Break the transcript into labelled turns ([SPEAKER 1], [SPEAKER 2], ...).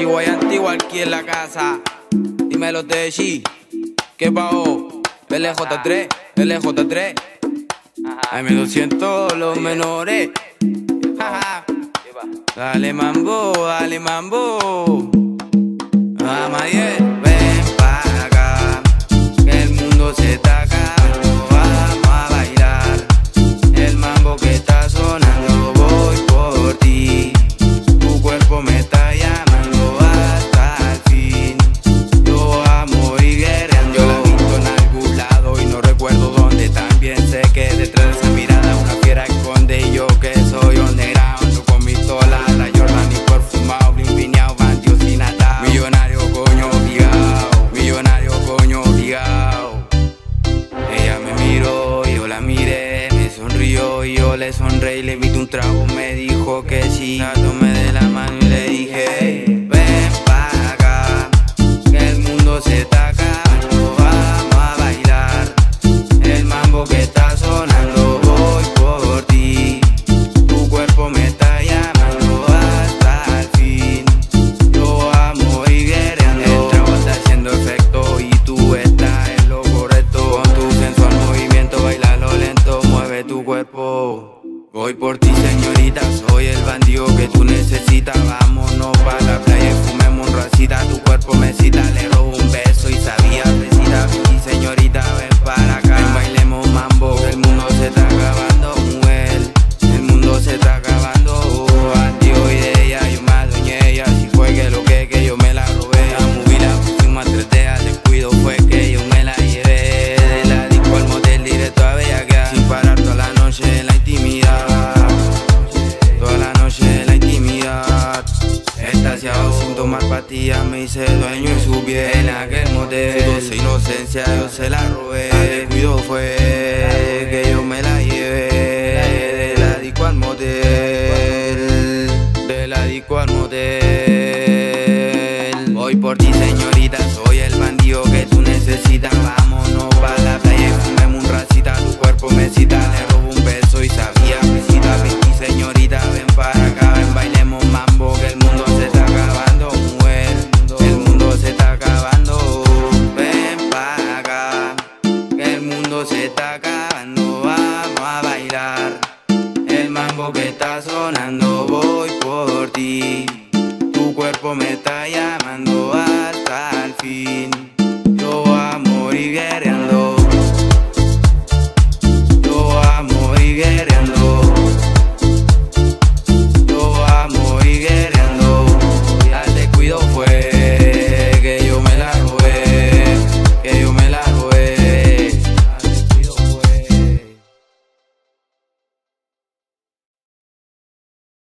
[SPEAKER 1] Chihuahua Antigua aquí en la casa. Dímelo TG, ¿qué pago? LJ3, LJ3. M200, los menores. Dale mambo, dale mambo. Mamá. le sonreí, le invité un trago, me dijo que sí. Tomé de la mano y le dije. señorita Soy el bandido que tú necesitas. Vámonos para la playa y fumemos un racita. Tu cuerpo me cita, Omar Patía me hice dueño y su bien en aquel motel. Su dulce inocencia yo se la robé. Al descuido fue que yo me la llevé. De la disco al motel. De la disco al motel. Hoy por ti se se está acabando, vamos a bailar. El mambo que está sonando, voy por ti. Tu cuerpo me está llamando hasta el fin.